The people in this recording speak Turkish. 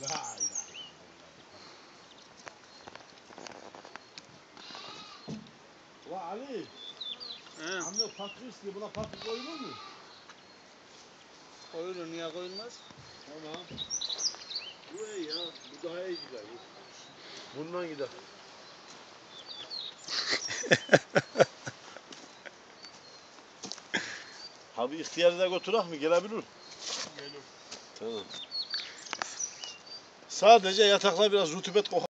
La ilahe illallah. La Ali. He. Anne patrik istiyor. Buna patrik koyulur mu? Koyulur. Niye koyulmaz? Tamam. Bu iyi ya. Bu daha iyi gider. Bundan gider. Abi ihtiyarı da götürak mı? Gelebilir. Gelir. Tamam. Sadece yatakla biraz rutubet kokar.